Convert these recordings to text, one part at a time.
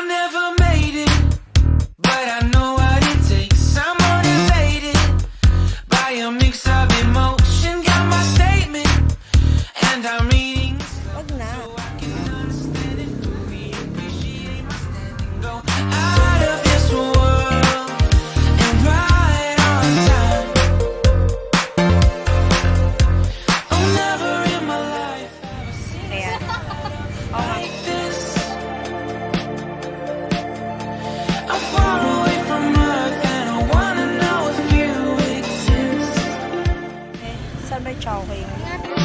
I never made it, but I know ba yung chowking?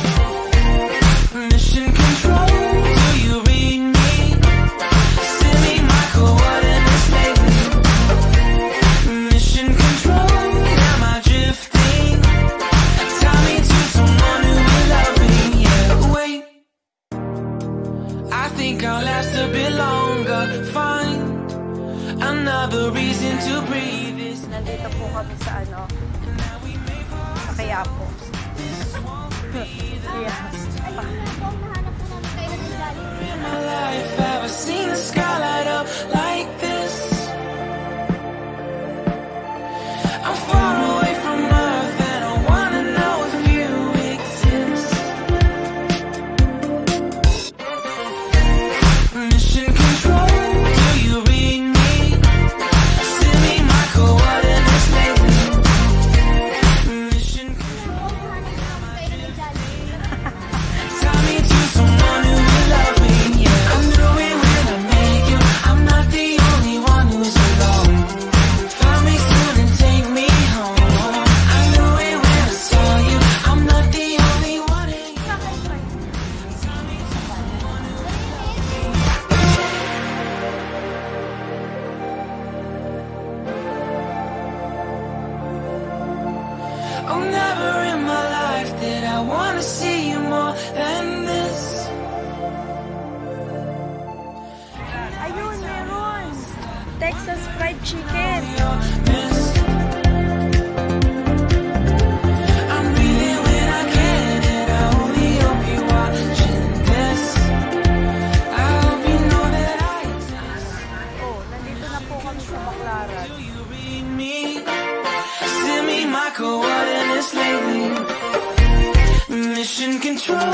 Mission control, do you read me? Send me my coordinates lately. Mission control, am I drifting? Tie me to someone who will love me. Yeah, wait. I think I'll last a bit longer. Find another reason to breathe. Nandito po kami sa ano, sa Kayapo. yeah. in Never in my life did I want to see you more than this. Ayun, meron! Texas fried chicken. I'm breathing when I can, and I only hope you're watching this. I hope you know that I exist. Oh, nandito na po kami sa Baclaran. Send me my coordinates lately. Mission control,